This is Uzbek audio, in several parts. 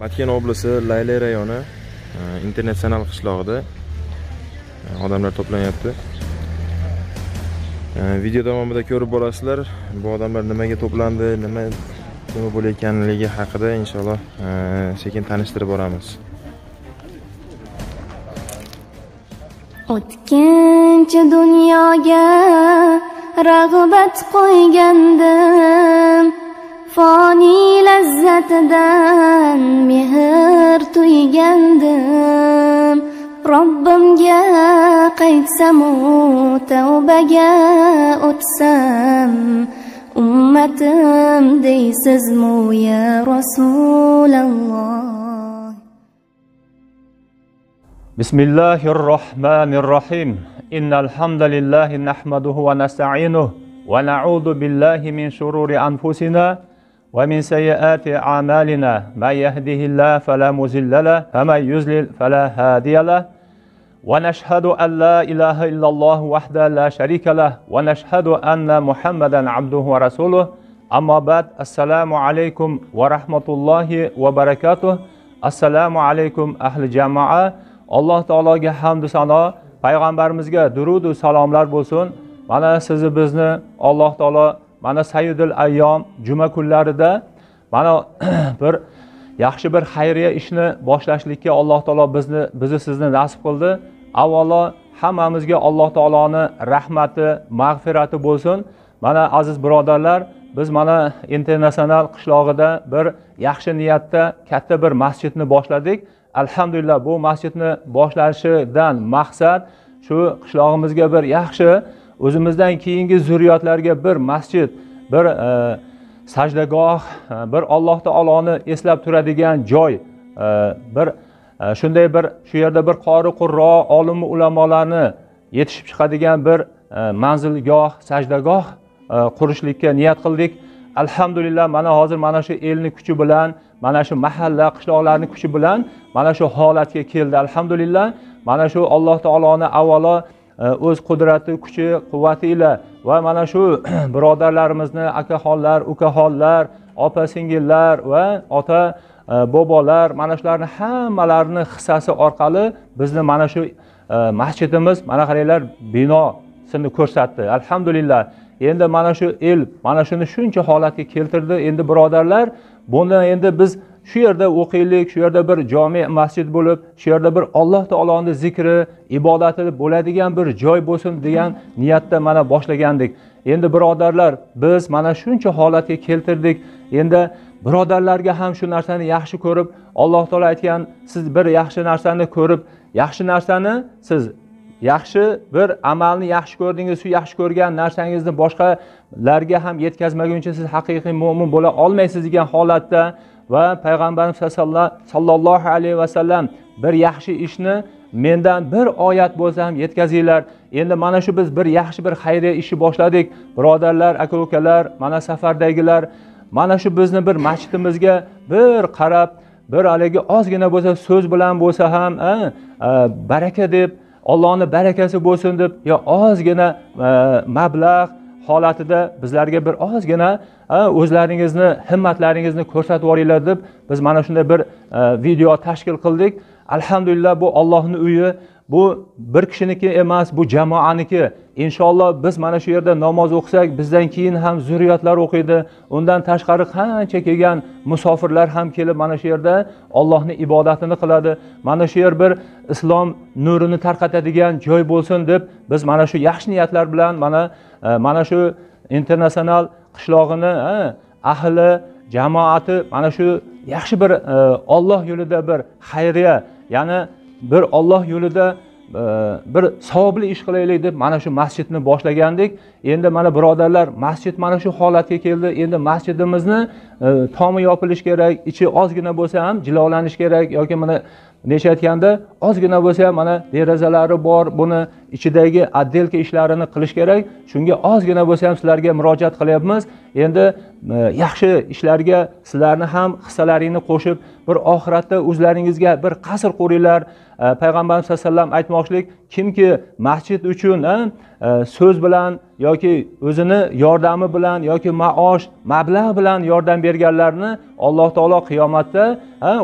Matken oblasti Layli rayoni e, internatsional qishlog'ida e, odamlar to'planyapti. E, Video davomida ko'rib borasizlar, bu odamlar nimaga to'plandi, nima nima bo'layotganligi haqida inshaalloh sekin tanishtirib boramiz. O'tkinchi dunyoga rag'bat qo'ygandim fani lazzatidan mehr tuygandim robbimga qaytsamu tavbaga o'tsam ummatim deysizmu ya rasululloh bismillahir rohmanir rohim innal hamdalillahi nahmaduhu va nasta'inuhu ونعوذ بالله من شرور أنفسنا ومن سيئات أعمالنا ما يهده الله فلا مزل له فمن يزلل فلا هادي له ونشهد أن لا إله إلا الله وحده لا شريك له ونشهد أن محمدا عبده ورسوله أما بعد السلام عليكم ورحمة الله وبركاته assalomu alaykum ahli jamoa alloh taologa hamdu sano. Payg'ambarimizga durudu salomlar bo'lsin. Mana sizni bizni alloh taolo mana sayidul ayyom juma kunlarida mana bir yaxshi bir xayriya ishni boshlashlikka alloh taolo bizni bizni sizni nasib qildi. Avvalo hammamizga alloh taoloni rahmati mag'firati bo'lsin. Mana aziz birodarlar biz mana international qishlog'ida bir yaxshi niyatda katta bir masjidni boshladik. Alhamdulillah bu masjidni boshlashidan maqsad shu qishlog'imizga bir yaxshi o'zimizdan keyingi zurriyotlarga bir masjid bir e, sajdagoh e, bir alloh taoloni eslab turadigan joy e, bir e, shunday bir shu yerda bir qori qurro olim ulamolarni yetishib chiqadigan bir e, manzilgoh sajdagoh e, qurishlikka niyat qildik. Alhamdulillah mana hozir mana shu elni kuchi bilan mana shu mahalla qishloqlarni kuchi bilan mana shu holatga keldi. Alhamdulillah mana shu alloh taoloni avvalo o'z qudrati kuchi quvvati ila va mana shu birodarlarimizni akaxonlar ukaxonlar opa singillar va ota e, bobolar mana shularni hammalarini hissasi orqali bizni mana shu e, masjidimiz mana qaranglar binosini ko'rsatdi. Alhamdulillah. Endi mana shu el mana shuni shuncha holatga keltirdi. Endi birodarlar bundan endi biz shu yerda o'qiylik shu yerda bir jome masjid bo'lib shu yerda bir alloh taoloni zikri ibodati bo'ladigan bir joy bo'lsin degan niyatda mana boshlagandik. Endi birodarlar biz mana shuncha holatga keltirdik. Endi birodarlarga ham shu narsani yaxshi ko'rib alloh taolo aytgan siz bir yaxshi narsani ko'rib yaxshi narsani siz yaxshi bir amalni yaxshi ko'rdingiz shu yaxshi ko'rgan narsangizni boshqalarga ham yetkazmaguncha siz haqiqiy mo'min bo'la olmaysiz degan holatda va payg'ambarimiz sallallohu alayhi vasallam bir yaxshi ishni mendan bir oyat bo'lsa ham yetkazinglar. Endi mana shu biz bir yaxshi bir xayriya ishi boshladik. Birodarlar aka ukalar mana safardagilar mana shu bizni bir masjidimizga bir qarab bir haligi ozgina bo'lsa so'z bilan bo'lsa ham baraka deb ollohni barakasi bo'lsin deb yo ozgina mablag' holatida bizlarga bir ozgina o'zlaringizni himmatlaringizni ko'rsatib yuboringlar deb biz mana shunday bir video tashkil qildik. Alhamdulillah bu ollohni uyi bu bir kishiniki emas bu jamoaniki. Inshaalloh biz mana shu yerda namoz o'qisak bizdan keyin ham zurriyotlar o'qiydi. Undan tashqari qancha kelgan musofirlar ham kelib mana shu yerda ollohni ibodatini qiladi. Mana shu yer bir islom nurini tarqatadigan joy bo'lsin deb biz mana shu yaxshi niyatlar bilan mana e, mana shu internatsional qishlog'ini e, ahli jamoati mana shu yaxshi bir e, olloh yo'lida bir xayriya ya'ni bir olloh yo'lida e, bir savobli ish qilaylik deb mana shu masjidni boshlagandik. Endi mana birodarlar masjid mana shu holatga keldi. Endi masjidimizni e, tomi yopilishi kerak ichi ozgina bo'lsa ham jilolanishi kerak yoki mana nechayotganda ozgina bo'lsa ham mana derazalari bor buni ichidagi отделка ishlarini qilish kerak. Shunga ozgina bo'lsa ham sizlarga murojaat qilyapmiz. Endi e, yaxshi ishlarga sizlarni ham hissalaringni qo'shib bir oxiratda o'zlaringizga bir qasr quringlar e, payg'ambarimiz sallallohu alayhi vasallam aytmoqchilik kimki masjid uchun e, so'z bilan yoki o'zini yordami bilan yoki maosh mablag' bilan yordam berganlarni alloh taolo qiyomatda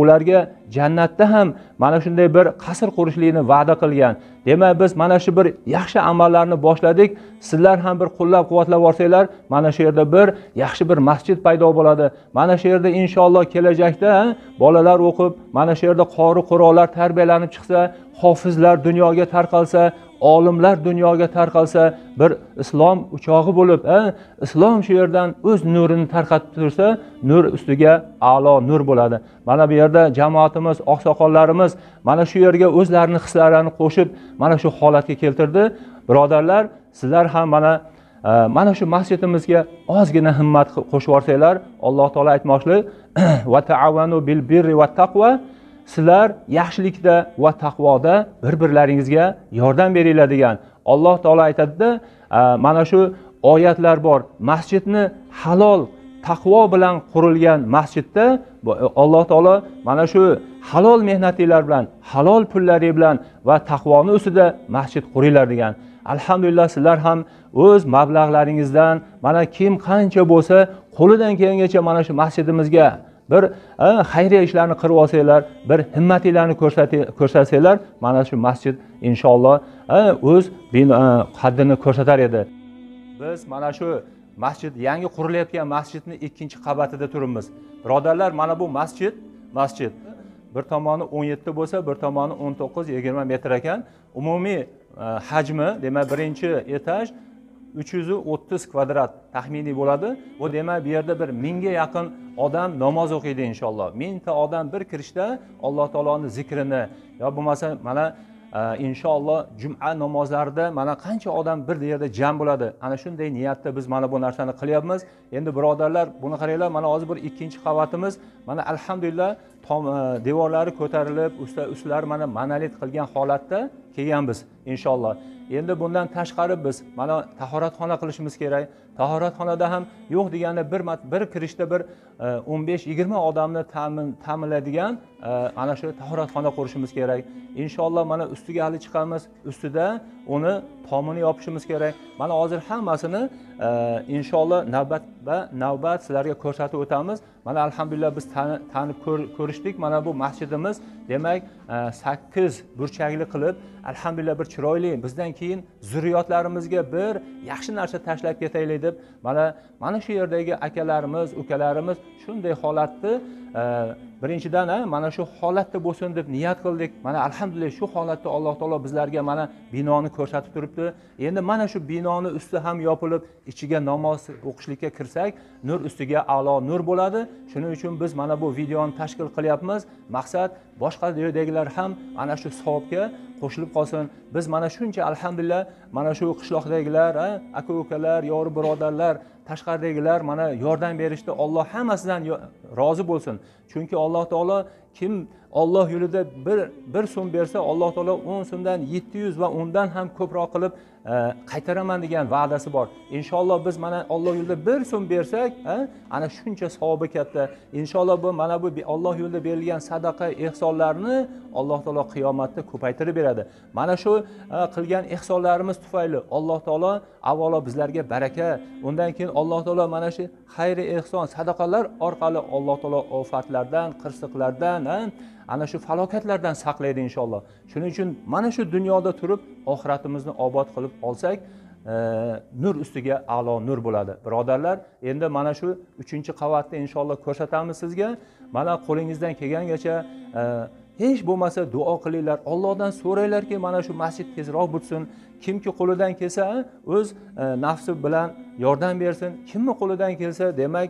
ularga jannatda ham mana shunday bir qasr qurishlikni va'da qilgan. Demak biz mana shu bir yaxshi amallarni boshladik. Sizlar ham bir qo'llab quvvatlab borsanglar mana shu yerda bir yaxshi bir masjid paydo bo'ladi. Mana shu yerda inshaalloh kelajakda bolalar o'qib mana shu yerda qori qurollar tarbiyalanib chiqsa hofizlar dunyoga tarqalsa olimlar dunyoga tarqalsa bir islom o'chog'i bo'lib islom shu yerdan o'z nurini tarqatib tursa nur ustiga a'lo nur bo'ladi. Mana bu yerda jamoatimiz oqsoqollarimiz mana shu yerga o'zlarini hislarini qo'shib mana shu holatga keltirdi. Birodarlar sizlar ham mana e, mana shu masjidimizga ozgina himmat qo'shib yuborsanglar alloh taolo aytmoqchi va taavanu bil birri va taqvo sizlar yaxshilikda va taqvoda bir birlaringizga yordam beringlar degan alloh taolo aytadida mana shu oyatlar bor. Masjidni halol taqvo bilan qurilgan masjidda e, alloh taolo mana shu halol mehnatinglar bilan halol pullaring bilan va taqvoni ustida masjid quringlar degan. Alhamdulillah sizlar ham o'z mablag'laringizdan mana kim qancha bo'lsa qo'lidan kelgancha mana shu masjidimizga bir xayriya ishlarini qilib olsanglar bir himmatinglarni ko'rsatsanglar mana shu masjid inshaalloh o'z qaddini ko'rsatar edi. Biz mana shu masjid yangi qurilayotgan masjidni ikkinchi qavatida turibmiz. Birodarlar mana bu masjid masjid. Bir tomoni o'n yetti bo'lsa bir tomoni o'n to'qqiz yigirma metr ekan. Umumiy hajmi demak birinchi etaj uch yuz o'ttiz kvadrat taxminiy bo'ladi. Bu demak bu yerda bir mingga yaqin odam namoz o'qiydi inshaalloh. Mingta odam bir kirishda alloh taoloni zikrini yo bo'lmasa mana e, inshaalloh juma namozlarida mana qancha odam bir yerda jam bo'ladi. Ana shunday niyatda biz mana bu narsani qilyapmiz. Endi birodarlar buni qaranglar mana hozir bir ikkinchi qavatimiz. Mana alhamdulillah e, devorlari ko'tarilib ustlari mana monolit qilgan holatda kelganmiz inshaalloh. Endi bundan tashqari biz mana tahoratxona qilishimiz kerak. Tahoratxonada ham yo'q deganda bir bir kirishda bir e, o'n besh yigirma odamni ta'minlaydigan ana shu tahoratxona qurishimiz kerak. Inshaalloh mana ustiga hali chiqamiz. Ustida uni tomini yopishimiz kerak. Mana hozir hammasini e, inshaalloh navbatma navbat sizlarga ko'rsatib o'tamiz. Mana alhamdulillah biz tanib ko'rishdik. Mana bu masjidimiz demak e, sakkiz burchakli qilib alhamdulillah bir chiroyli. Bizdan keyin zurriyotlarimizga bir yaxshi narsa tashlab ketaylik deb mana mana shu yerdagi akalarimiz ukalarimiz shunday holatni e, birinchidan mana shu holatda bo'lsin deb niyat qildik. Mana alhamdulillah shu holatda alloh taolo bizlarga mana binoni ko'rsatib turibdi. Endi mana shu binoni usti ham yopilib ichiga namoz o'qishlikka kirsak nur ustiga a'lo nur bo'ladi. Shuning uchun biz mana bu videoni tashkil qilyapmiz. Maqsad boshqa yerdagilar ham ana shu savobga qo'shilib qolsin. Biz mana shuncha alhamdulillah mana shu qishloqdagilar aka ukalar yori birodarlar tashqaridagilar mana yordam berishdi olloh hammasidan rozi bo'lsin. Chunki alloh taolo kim olloh yo'lida bir bir so'm bersa alloh taolo o'n so'mdan yetti yuz va undan ham ko'proq qilib e, qaytaraman degan va'dasi bor. Inshaalloh biz mana olloh yo'lida bir so'm bersak e, ana shuncha savobi katta. Inshaalloh bu mana bu olloh yo'lida berilgan sadaqa ehsonlarni alloh taolo qiyomatda ko'paytirib beradi. Mana shu e, qilgan ehsonlarimiz tufayli alloh taolo avvalo bizlarga baraka. Undan keyin alloh taolo mana shu xayri ehson sadaqalar orqali alloh taolo ofatlardan qirsiqlardan ana shu falokatlardan saqlaydi inshaalloh. Shuning uchun mana shu dunyoda turib oxiratimizni obod qilib olsak e, nur ustiga a'lo nur bo'ladi. Birodarlar endi mana shu uchinchi qavatni inshaalloh ko'rsatamiz sizga. Mana qo'lingizdan kelgangacha e, hech bo'lmasa duo qilinglar. Ollohdan so'ranglarki mana shu masjid tezroq butsin. Kimki qo'lidan kelsa o'z e, nafsi bilan yordam bersin. Kimni qo'lidan kelsa demak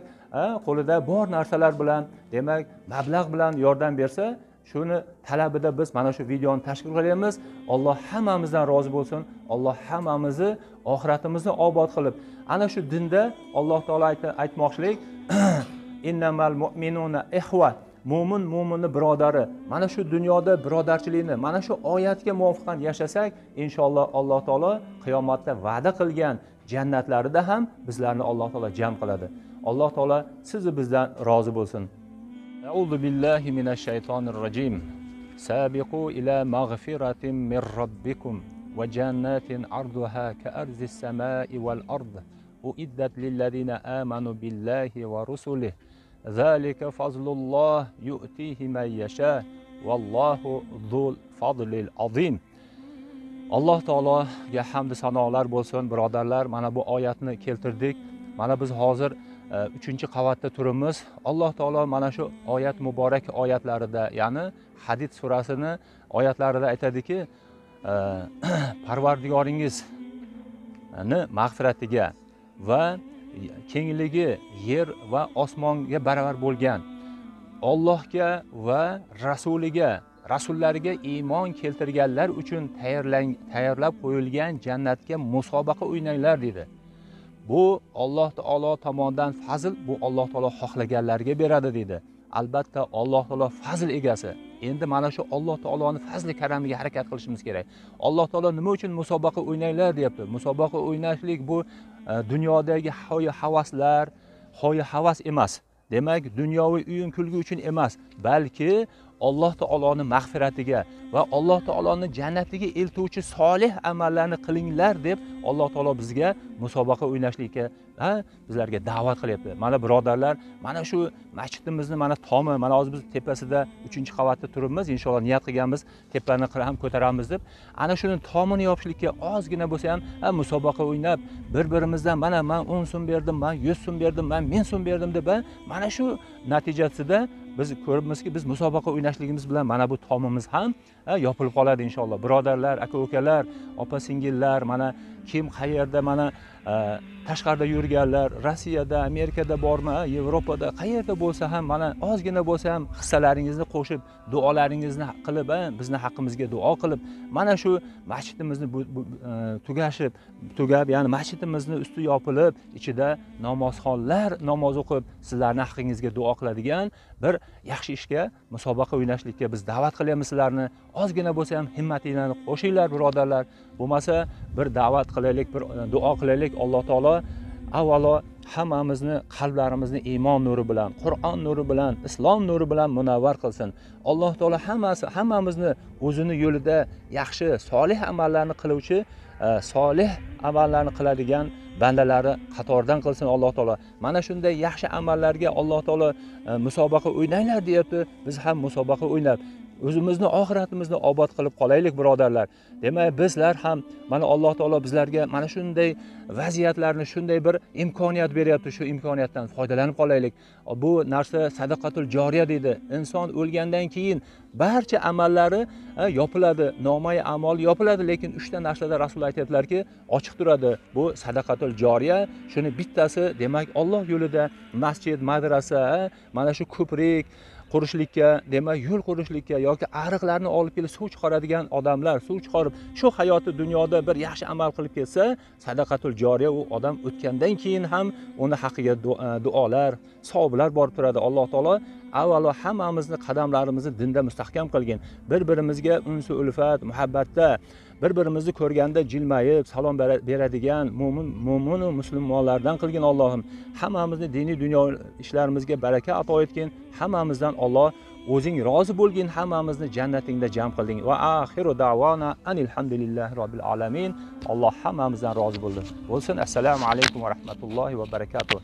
qo'lida bor narsalar bilan demak mablag' bilan yordam bersa shuni talabida biz mana shu videoni tashkil qilyapmiz. Alloh hammamizdan rozi bo'lsin. Alloh hammamizni oxiratimizni obod qilib. Ana shu dinda alloh taolo aytmoqchilik innamal mu'minuna ihva mo'min mo'minni birodari. Mana shu dunyoda birodarchilikni mana shu oyatga muvofiqan yashasak inshaalloh alloh taolo qiyomatda va'da qilgan jannatlarida ham bizlarni alloh taolo jam qiladi. Alloh taolo sizni bizdan rozi bo'lsin auzu billahi minash shaytonir rojim sabiqu ila mag'firatin min robbikum va jannatin arduha ka arzis samai val ard uiddat lillazina amanu billahi va rusulih zalika fazlulloh yu'tihi man yasha vallohu zul fadlil azim alloh taologa hamdu sanolar bo'lsin birodarlar mana bu oyatni keltirdik mana biz hozir e, uchinchi qavatda turibmiz. Alloh taolo mana shu oyat muborak oyatlarida ya'ni hadid surasini oyatlarida aytadiki e, parvardigoringizni mag'firatiga va kengligi yer va osmonga baravar bo'lgan ollohga va rasuliga rasullariga iymon keltirganlar uchun tayyorlab qo'yilgan jannatga musobaqa o'ynanglar dedi. Bu alloh taolo tomonidan fazl bu alloh taolo xohlaganlarga beradi dedi albatta alloh taolo fazl egasi. Endi mana shu alloh taoloni fazli karamiga harakat qilishimiz kerak. Alloh taolo nima uchun musobaqa o'ynanglar deyapti. Musobaqa o'ynashlik bu e, dunyodagi hoyu havaslar hoyu havas emas. Demak dunyoviy o'yin kulgi uchun emas balki alloh taoloni mag'firatiga va alloh taoloni jannatiga eltuvchi solih amallarni qilinglar deb alloh taolo bizga musobaqa o'ynashlikka ha, bizlarga da'vat qilyapti. Mana birodarlar mana shu masjidimizni mana tomi mana hozir biz tepasida uchinchi qavatda turibmiz inshaalloh niyat qilganmiz tepani ham ko'taramiz deb. Ana shuni tomini yopishlikka ozgina bo'lsa ham musobaqa o'ynab bir birimizdan mana man o'n so'm berdim man yuz so'm berdim man ming so'm berdim deb mana shu natijasida biz ko'ribmizki biz musobaqa o'ynashligimiz bilan mana bu tomimiz ham yopilib qoladi inshaalloh. Birodarlar aka ukalar opa singillar mana kim qayerda mana e, tashqarida yurganlar rossiyada amerikada bormi yevropada qayerda bo'lsa ham mana ozgina bo'lsa ham hissalaringizni qo'shib duolaringizni qilib bizni haqqimizga duo qilib mana shu masjidimizni e, tugashib tugab ya'ni masjidimizni usti yopilib ichida namozxonlar namoz o'qib sizlarni haqqingizga duo qiladigan bir yaxshi ishga musobaqa o'ynashlikka biz da'vat qilyapmiz sizlarni. Ozgina bo'lsa ham himmatinglarni qo'shinglar birodarlar. Bo'lmasa bir da'vat qilaylik bir duo qilaylik alloh taolo avvalo hammamizni qalblarimizni iymon nuri bilan qur'on nuri bilan islom nuri bilan munavvar qilsin. Alloh taolo hammasi hammamizni o'zini yo'lida yaxshi solih amallarni qiluvchi e, solih amallarni qiladigan bandalari qatoridan qilsin alloh taolo. Mana shunday yaxshi amallarga alloh taolo e, musobaqa o'ynanglar deyapti. Biz ham musobaqa o'ynab o'zimizni oxiratimizni obod qilib qolaylik birodarlar. Demak bizlar ham mana alloh taolo bizlarga mana shunday vaziyatlarni shunday bir imkoniyat beryapti. Shu imkoniyatdan foydalanib qolaylik. Bu narsa sadaqatul joriya deydi. Inson o'lgandan keyin barcha amallari e, yopiladi nomay amal yopiladi lekin uchta narsada rasul aytyaptilarki ochiq turadi. Bu sadaqatul joriya shuni bittasi demak olloh yo'lida masjid madrasa e, mana shu ko'prik qurishlikka demak yo'l qurishlikka yoki ariqlarni olib kelib suv chiqaradigan odamlar suv chiqarib shu hayoti dunyoda bir yaxshi amal qilib kelsa sadaqatul joriya u odam o'tgandan keyin ham uni haqqiga duolar savoblar borib turadi. Alloh taolo avvalo hammamizni qadamlarimizni dinda mustahkam qilgin. Bir birimizga unsi ulfat muhabbatda bir birimizni ko'rganda jilmayib salom beradigan mo'min mo'minu musulmonlardan qilgin allohim. Hammamizni diniy dunyo ishlarimizga baraka ato etgin. Hammamizdan olloh o'zing rozi bo'lgin. Hammamizni jannatingda jam qilding. Va axiru davona anilhamdulillahi robbil alamin. Alloh hammamizdan rozi bo'ldi. Bo'lsin. Assalomu alaykum va rahmatullohi va barakatuh.